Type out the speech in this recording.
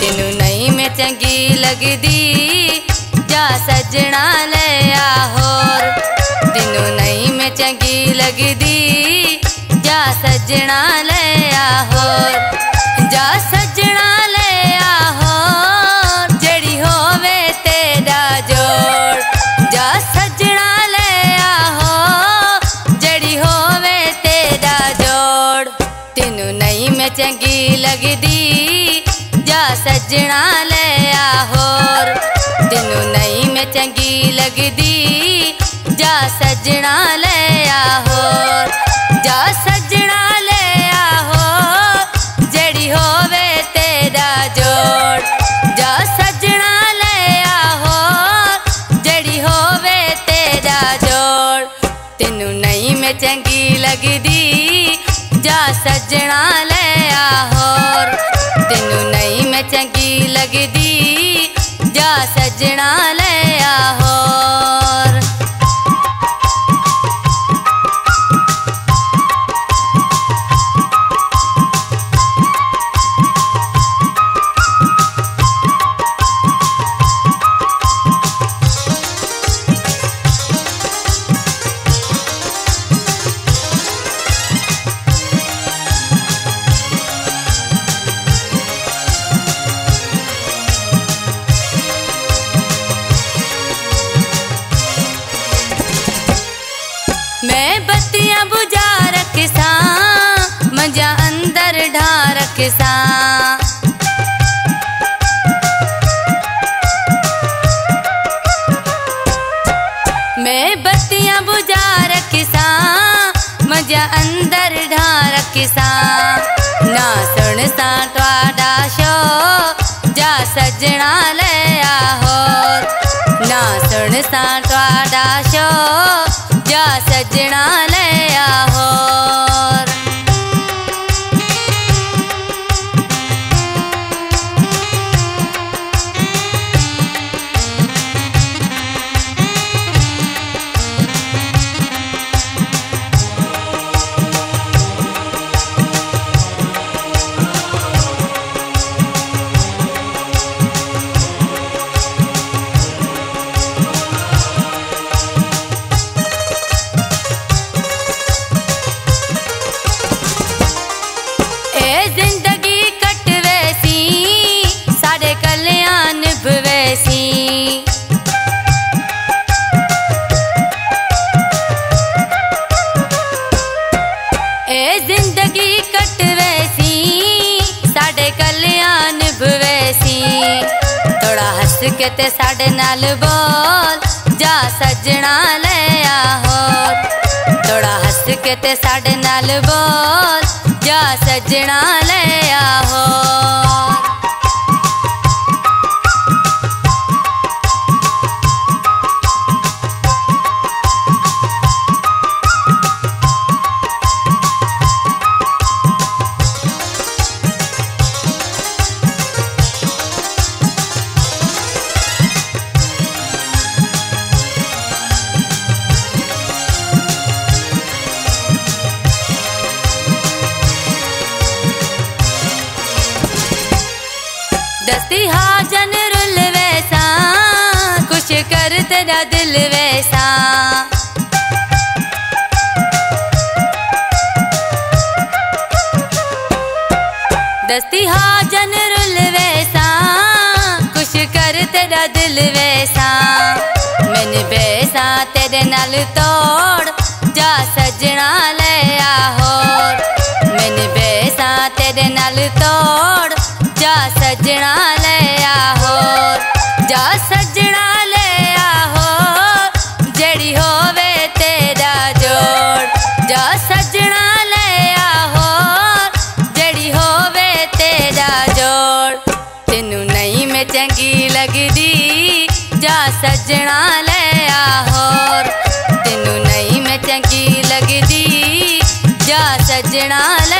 तेनु नहीं मैं चंगी लगदी। जा सजना ले आहोर तेनु नहीं मैं चंगी लगदी। जा सजना ले आहोर जा सजना ले आहोर जड़ी होवे तेरा जोड़। जा सजना ले आहो। जड़ी होवे तेरा जोड़। तेनु नहीं मैं चंगी लगदी। सजना ले आहोर तेन नहीं मैं चंगी लगती जा सजना ले आहोर जा सजना ले आहो। जड़ी होवे तेरा जोड़। जा सजना ले आहो। जड़ी होवे तेरा जोड़। तेन नहीं मैं चंगी लगती जा सजना ले आहोर तेन है बत्तियाँ बुझा रखसा, मज़ा अंदर ढा रखसा। मैं बत्तियाँ बुझा मज़ा अंदर ढा ना सुन सा त्वाडा शो, जा सजना ले आहो। ना सुन सा सजना ਇਹ ਜ਼ਿੰਦਗੀ ਕਟਵੇ ਸੀ ਸਾਡੇ ਕਲਿਆਂ ਨਿਭਵੇ ਸੀ ਇਹ ਜ਼ਿੰਦਗੀ ਕਟਵੇ ਸੀ ਸਾਡੇ ਕਲਿਆਂ ਨਿਭਵੇ ਸੀ ਥੋੜਾ ਹੱਸ ਕੇ ਤੇ ਸਾਡੇ ਨਾਲ ਬੋਲ ਜਾ ਸੱਜਣਾ ਲੈ ਆਹੋ ਥੋੜਾ ਹੱਸ ਕੇ ਤੇ ਸਾਡੇ ਨਾਲ ਬੋਲ जा सजना ले आहो। तेरा दिल वैसा। दस्ती हाजन रुल वैसा। कुछ कर तेरा दिल वैसा। मैंने बैसा तेरे नाल तोड़ सजना ले आहोर